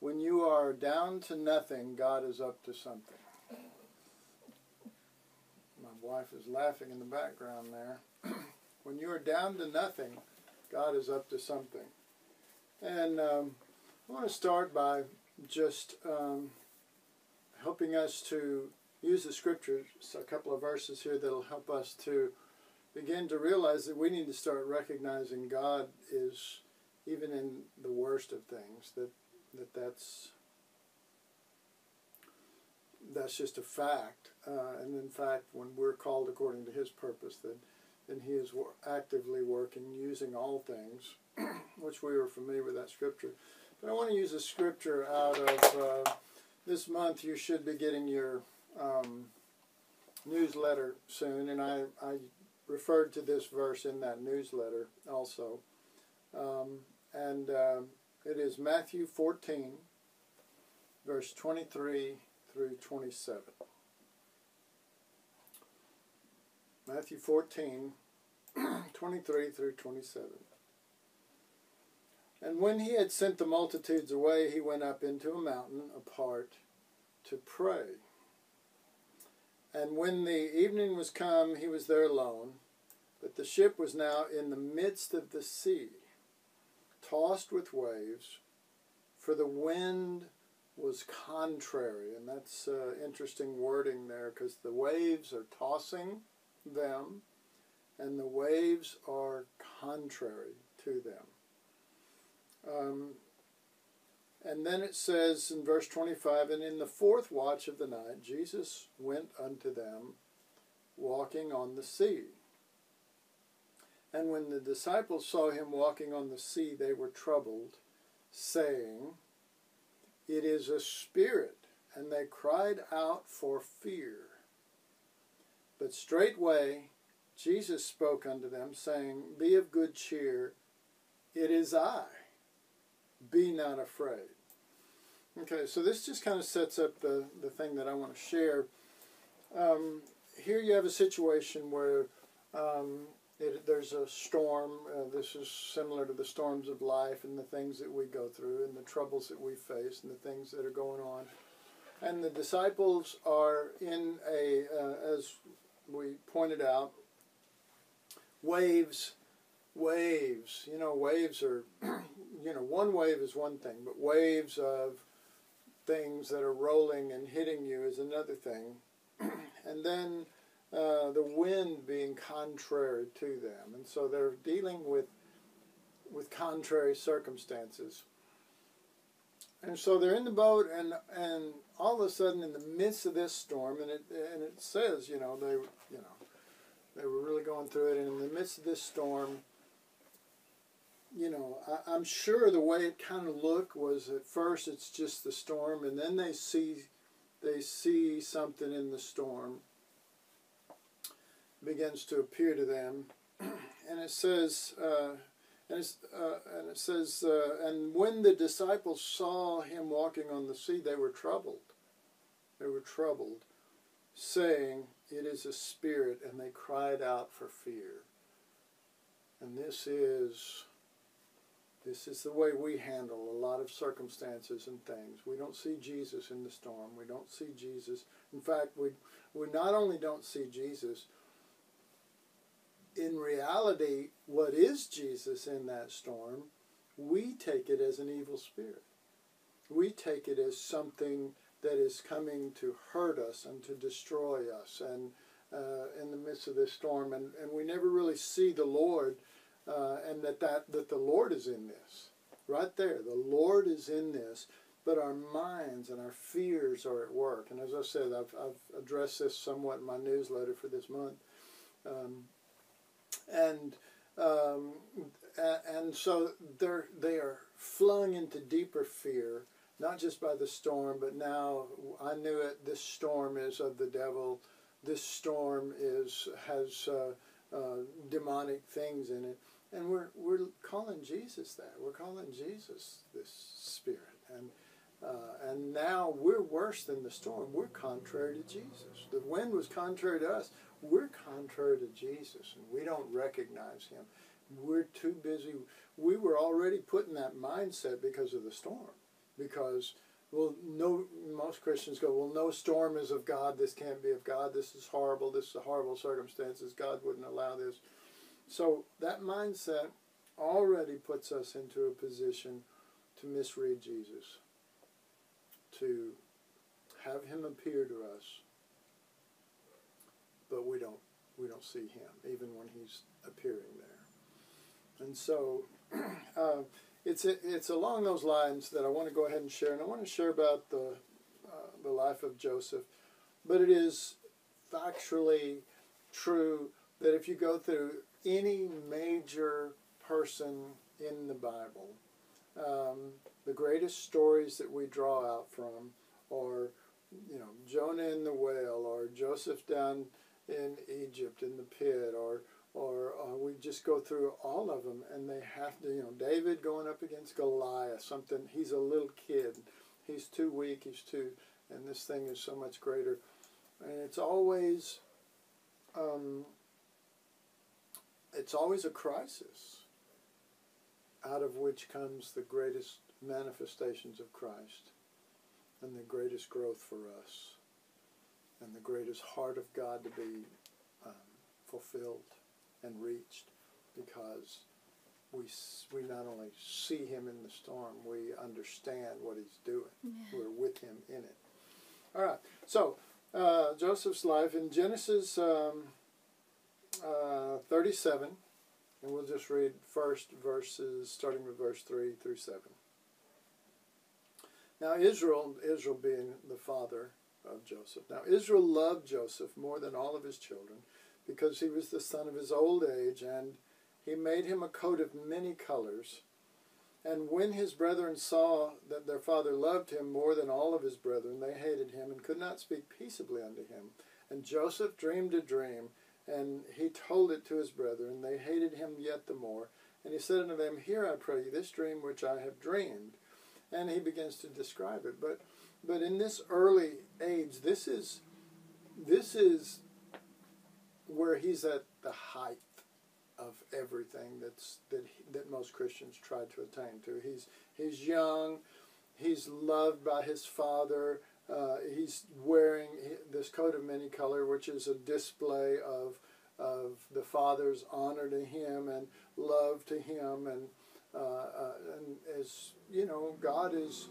"When You Are Down to Nothing, God is Up to Something." My wife is laughing in the background there. when you are down to nothing, God is up to something. And um, I want to start by just um, helping us to use the scriptures, a couple of verses here that'll help us to begin to realize that we need to start recognizing God is even in the worst of things that that that's that's just a fact uh, and in fact when we're called according to his purpose that then he is actively working using all things which we were familiar with that scripture but I want to use a scripture out of uh, this month you should be getting your um, newsletter soon and I, I referred to this verse in that newsletter also. Um, and uh, it is Matthew 14, verse 23 through 27. Matthew 14, 23 through 27. And when he had sent the multitudes away, he went up into a mountain apart to pray. And when the evening was come, he was there alone. But the ship was now in the midst of the sea, tossed with waves, for the wind was contrary. And that's uh, interesting wording there because the waves are tossing them, and the waves are contrary to them. Um, and then it says in verse 25, And in the fourth watch of the night, Jesus went unto them, walking on the sea. And when the disciples saw him walking on the sea, they were troubled, saying, It is a spirit. And they cried out for fear. But straightway Jesus spoke unto them, saying, Be of good cheer, it is I be not afraid. Okay, so this just kind of sets up the, the thing that I want to share. Um, here you have a situation where um, it, there's a storm. Uh, this is similar to the storms of life and the things that we go through and the troubles that we face and the things that are going on. And the disciples are in a, uh, as we pointed out, waves waves. You know, waves are, you know, one wave is one thing, but waves of things that are rolling and hitting you is another thing. and then uh, the wind being contrary to them. And so they're dealing with, with contrary circumstances. And so they're in the boat, and and all of a sudden, in the midst of this storm, and it and it says, you know, they you know, they were really going through it, and in the midst of this storm, you know, I, am sure the way it kind of looked was at first it's just the storm, and then they see they see something in the storm begins to appear to them, and it says. Uh, and, uh, and, it says, uh, and when the disciples saw him walking on the sea, they were troubled. They were troubled, saying, It is a spirit, and they cried out for fear. And this is this is the way we handle a lot of circumstances and things. We don't see Jesus in the storm. We don't see Jesus. In fact, we, we not only don't see Jesus, in reality, what is Jesus in that storm, we take it as an evil spirit. We take it as something that is coming to hurt us and to destroy us and uh, in the midst of this storm. And, and we never really see the Lord uh, and that, that that the Lord is in this. Right there, the Lord is in this, but our minds and our fears are at work. And as I said, I've, I've addressed this somewhat in my newsletter for this month. Um, and um, and so they're they are flung into deeper fear, not just by the storm, but now I knew it. This storm is of the devil. This storm is has uh, uh, demonic things in it. And we're, we're calling Jesus that. We're calling Jesus this spirit. And, uh, and now we're worse than the storm. We're contrary to Jesus. The wind was contrary to us. We're contrary to Jesus, and we don't recognize him. we're too busy. We were already put in that mindset because of the storm. Because well, no, most Christians go, well, no storm is of God. This can't be of God. This is horrible. This is a horrible circumstances. God wouldn't allow this. So that mindset already puts us into a position to misread Jesus, to have him appear to us, but we don't we don't see him even when he's appearing there. And so uh, it's it's along those lines that I want to go ahead and share, and I want to share about the uh, the life of Joseph, but it is factually true that if you go through any major person in the Bible, um, the greatest stories that we draw out from are, you know, Jonah in the whale, or Joseph down in Egypt in the pit, or or uh, we just go through all of them, and they have to, you know, David going up against Goliath, something. He's a little kid, he's too weak, he's too, and this thing is so much greater, and it's always, um, it's always a crisis, out of which comes the greatest manifestations of Christ, and the greatest growth for us, and the greatest heart of God to be um, fulfilled and reached because we we not only see him in the storm, we understand what he's doing. Yeah. We're with him in it. All right. So uh, Joseph's life in Genesis um, uh, 37, and we'll just read first verses starting with verse three through seven. Now Israel, Israel being the father of Joseph. Now Israel loved Joseph more than all of his children because he was the son of his old age, and he made him a coat of many colors. And when his brethren saw that their father loved him more than all of his brethren, they hated him and could not speak peaceably unto him. And Joseph dreamed a dream, and he told it to his brethren. They hated him yet the more. And he said unto them, Hear, I pray you, this dream which I have dreamed. And he begins to describe it. But but in this early age, this is this is where he's at the height of everything that's that that most Christians try to attain to. He's he's young, he's loved by his father. Uh, he's wearing this coat of many color, which is a display of of the father's honor to him and love to him, and uh, uh, and as you know, God is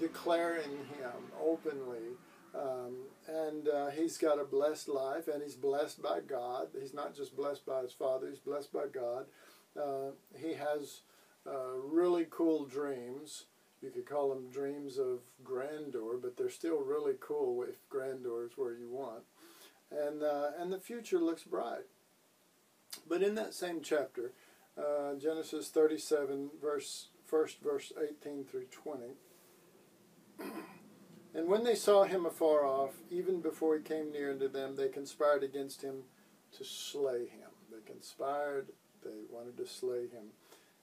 declaring him openly um, and uh, he's got a blessed life, and he's blessed by God. He's not just blessed by his father, he's blessed by God. Uh, he has uh, really cool dreams. You could call them dreams of grandeur, but they're still really cool if grandeur is where you want. And, uh, and the future looks bright. But in that same chapter, uh, Genesis 37, verse, first verse 18 through 20, And when they saw him afar off, even before he came near unto them, they conspired against him to slay him. They conspired, they wanted to slay him.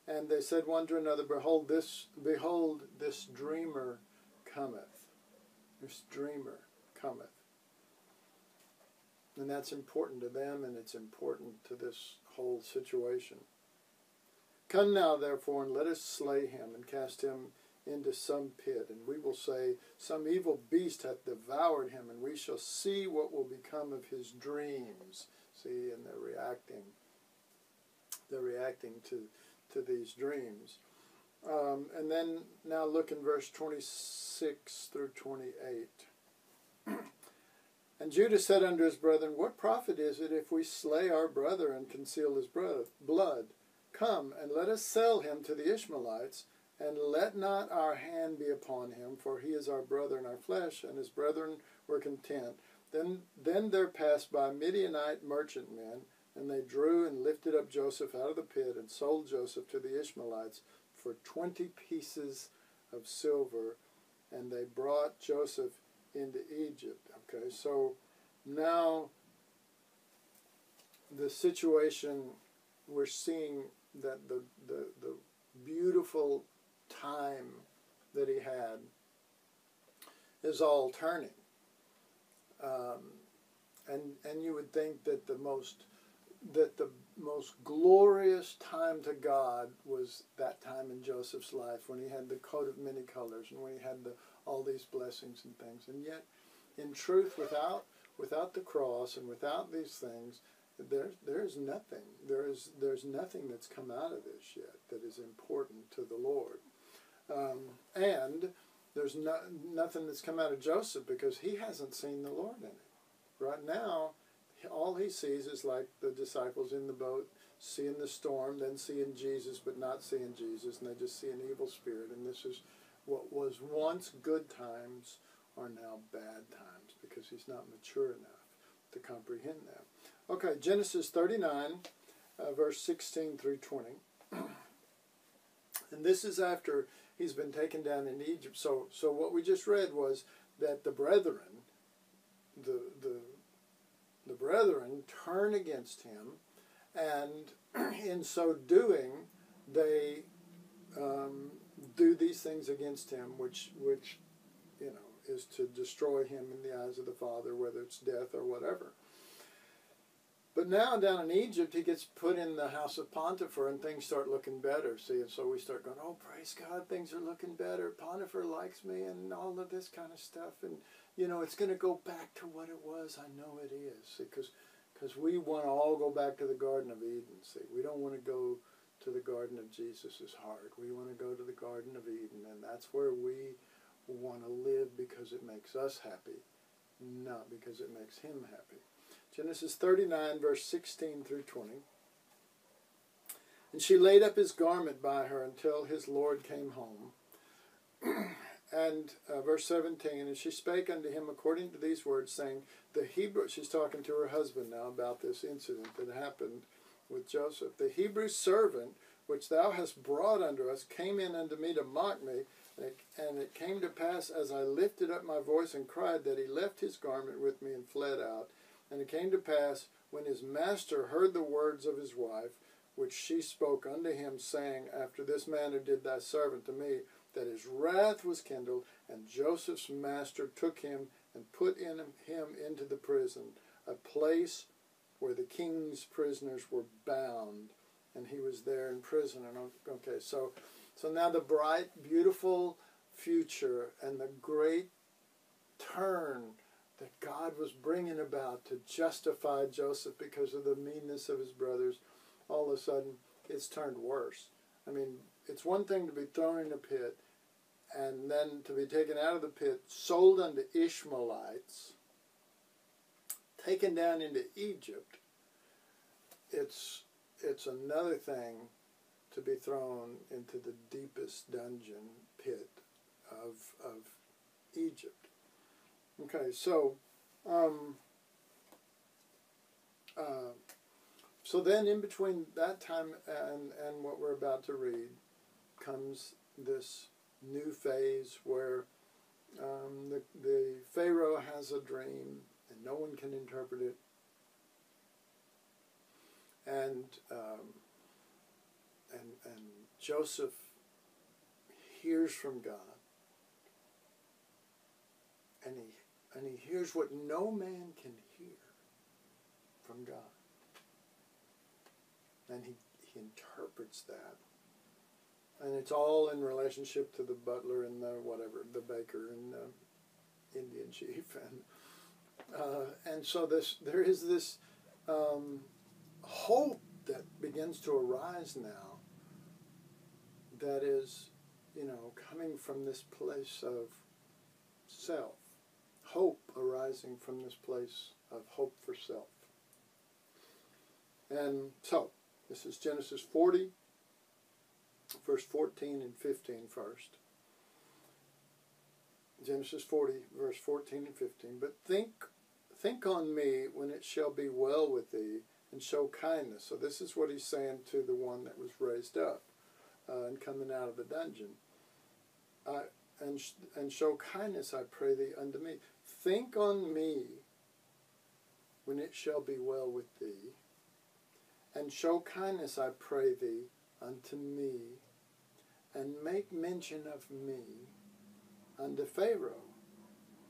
And they said one to another, Behold, this behold, this dreamer cometh. This dreamer cometh. And that's important to them, and it's important to this whole situation. Come now, therefore, and let us slay him, and cast him into some pit, and we will say, Some evil beast hath devoured him, and we shall see what will become of his dreams. See, and they're reacting. They're reacting to, to these dreams. Um, and then now look in verse 26 through 28. and Judah said unto his brethren, What profit is it if we slay our brother and conceal his blood? Come, and let us sell him to the Ishmaelites and let not our hand be upon him, for he is our brother in our flesh, and his brethren were content. Then, then there passed by Midianite merchantmen, and they drew and lifted up Joseph out of the pit, and sold Joseph to the Ishmaelites for twenty pieces of silver, and they brought Joseph into Egypt. Okay, so now the situation we're seeing that the, the, the beautiful time that he had is all turning. Um, and, and you would think that the most that the most glorious time to God was that time in Joseph's life when he had the coat of many colors and when he had the, all these blessings and things. And yet, in truth, without without the cross and without these things, there there's nothing. There is there's nothing that's come out of this yet that is important to the Lord. Um, and there's no, nothing that's come out of Joseph because he hasn't seen the Lord in it. Right now, all he sees is like the disciples in the boat, seeing the storm, then seeing Jesus, but not seeing Jesus, and they just see an evil spirit. And this is what was once good times are now bad times because he's not mature enough to comprehend that. Okay, Genesis 39, uh, verse 16 through 20. and this is after he's been taken down in Egypt. So, so what we just read was that the brethren, the, the the brethren turn against him, and in so doing, they um, do these things against him, which which you know is to destroy him in the eyes of the Father, whether it's death or whatever. But now down in Egypt, he gets put in the house of Potiphar, and things start looking better. See, and so we start going, "Oh, praise God, things are looking better. Potiphar likes me, and all of this kind of stuff." And you know, it's going to go back to what it was. I know it is because because we want to all go back to the Garden of Eden. See, we don't want to go to the Garden of Jesus' heart. We want to go to the Garden of Eden, and that's where we want to live because it makes us happy, not because it makes Him happy. Genesis 39, verse 16 through 20. And she laid up his garment by her until his Lord came home. and uh, verse 17, and she spake unto him according to these words, saying, The Hebrew, she's talking to her husband now about this incident that happened with Joseph. The Hebrew servant which thou hast brought unto us came in unto me to mock me, and it, and it came to pass as I lifted up my voice and cried that he left his garment with me and fled out. And it came to pass, when his master heard the words of his wife, which she spoke unto him, saying, After this manner did thy servant to me, that his wrath was kindled, and Joseph's master took him and put in him into the prison, a place where the king's prisoners were bound, and he was there in prison. And okay, so so now the bright, beautiful future and the great turn that God was bringing about to justify Joseph because of the meanness of his brothers, all of a sudden it's turned worse. I mean, it's one thing to be thrown in a pit and then to be taken out of the pit, sold unto Ishmaelites, taken down into Egypt. It's it's another thing to be thrown into the deepest dungeon pit of of Egypt. Okay, so, um, uh, so then in between that time and, and what we're about to read comes this new phase where um, the, the Pharaoh has a dream and no one can interpret it. And, um, and, and Joseph hears from God and he and he hears what no man can hear from God. And he, he interprets that. And it's all in relationship to the butler and the whatever, the baker and the Indian chief. And, uh, and so this, there is this um, hope that begins to arise now that is, you know, coming from this place of self hope arising from this place of hope for self. And so, this is Genesis 40, verse 14 and 15 first. Genesis 40, verse 14 and 15. But think, think on me when it shall be well with thee, and show kindness. So this is what he's saying to the one that was raised up uh, and coming out of the dungeon. Uh, and, and show kindness, I pray thee, unto me. Think on me when it shall be well with thee, and show kindness, I pray thee, unto me, and make mention of me unto Pharaoh,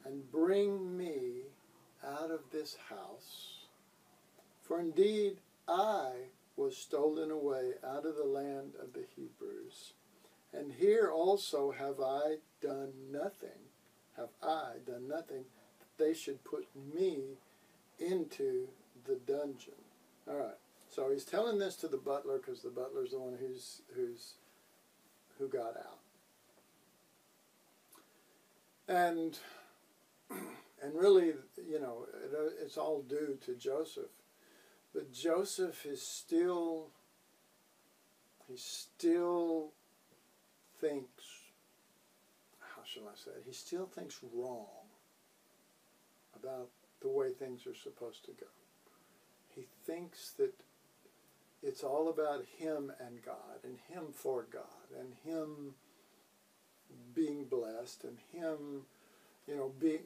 and bring me out of this house. For indeed I was stolen away out of the land of the Hebrews. And here also have I done nothing, have I done nothing, they should put me into the dungeon. All right. So he's telling this to the butler because the butler's the one who's who's who got out. And and really, you know, it, it's all due to Joseph. But Joseph is still he still thinks how shall I say it? He still thinks wrong about the way things are supposed to go. He thinks that it's all about him and God and him for God and him being blessed and him you know being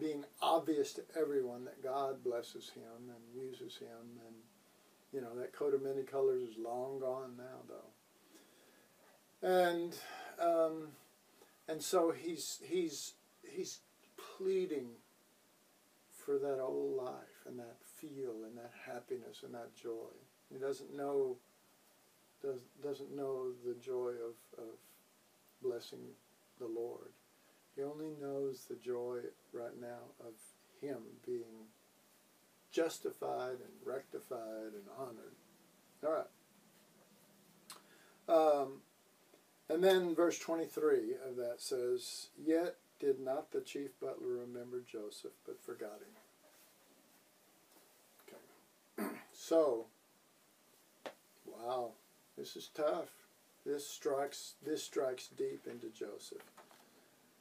being obvious to everyone that God blesses him and uses him and you know that coat of many colors is long gone now though and um, and so he's he's he's pleading for that old life and that feel and that happiness and that joy. He doesn't know does, doesn't know the joy of, of blessing the Lord. He only knows the joy right now of him being justified and rectified and honored. All right. Um, and then verse 23 of that says, Yet did not the chief butler remember Joseph, but forgot him. Okay. So, wow, this is tough. This strikes this strikes deep into Joseph,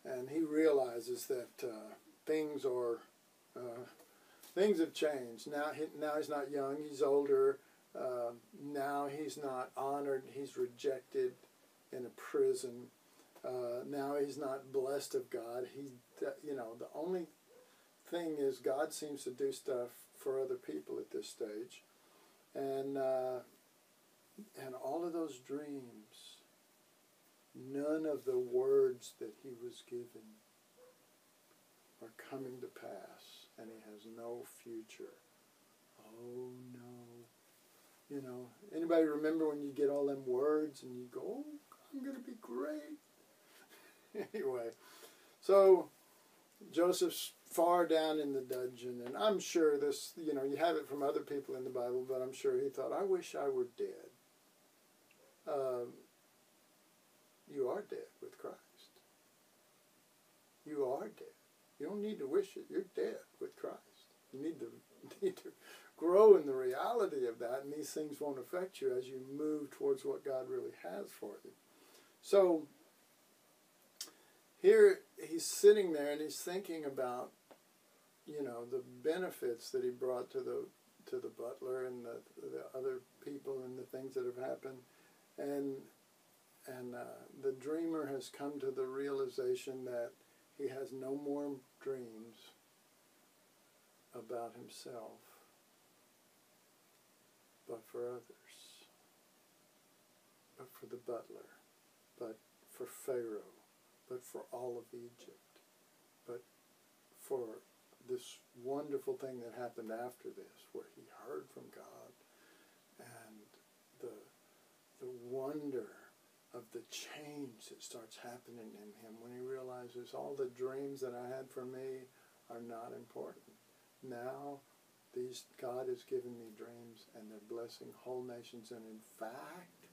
and he realizes that uh, things are uh, things have changed. Now, he, now he's not young; he's older. Uh, now he's not honored; he's rejected in a prison. Uh, now he's not blessed of God. He, you know, the only thing is God seems to do stuff for other people at this stage and uh, and all of those dreams, none of the words that he was given are coming to pass, and he has no future. Oh no. You know, anybody remember when you get all them words and you go, oh, I'm going to be great? anyway, so Joseph's far down in the dungeon, and I'm sure this, you know, you have it from other people in the Bible, but I'm sure he thought, I wish I were dead. Um, you are dead with Christ. You are dead. You don't need to wish it. You're dead with Christ. You need to need to grow in the reality of that, and these things won't affect you as you move towards what God really has for you. So here he's sitting there and he's thinking about you know the benefits that he brought to the to the butler and the, the other people and the things that have happened. And and uh, the dreamer has come to the realization that he has no more dreams about himself but for others but for the butler but for pharaoh but for all of egypt but for this wonderful thing that happened after this, where he heard from God, and the the wonder of the change that starts happening in him when he realizes all the dreams that I had for me are not important. Now, these God has given me dreams, and they're blessing whole nations. And in fact,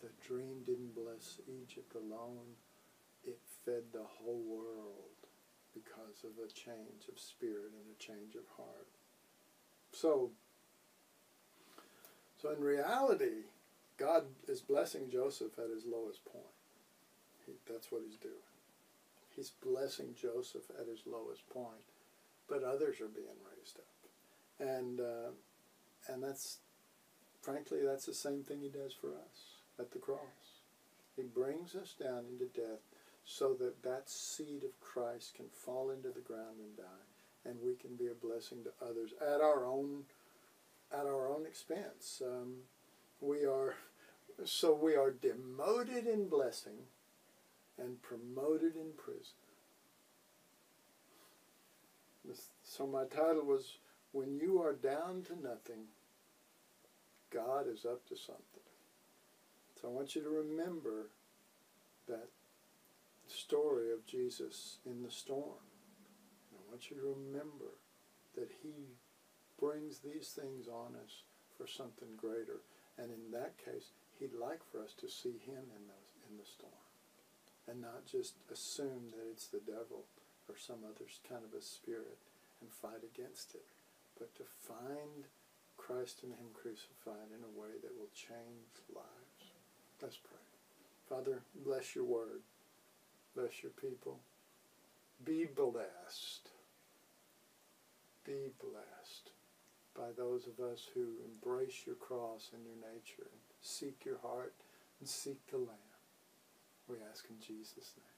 the dream didn't bless Egypt alone; fed the whole world because of a change of spirit and a change of heart. So, so in reality, God is blessing Joseph at his lowest point. He, that's what he's doing. He's blessing Joseph at his lowest point, but others are being raised up, and uh, and that's frankly that's the same thing he does for us at the cross. He brings us down into death so that that seed of Christ can fall into the ground and die, and we can be a blessing to others at our own at our own expense. Um, we are so we are demoted in blessing and promoted in prison. So my title was when you are down to nothing, God is up to something. So I want you to remember that story of Jesus in the storm. I want you to remember that he brings these things on us for something greater. And in that case, he'd like for us to see him in the, in the storm and not just assume that it's the devil or some other kind of a spirit and fight against it, but to find Christ and him crucified in a way that will change lives. Let's pray. Father, bless your word. Bless your people. Be blessed. Be blessed by those of us who embrace your cross and your nature and seek your heart and seek the Lamb. We ask in Jesus' name.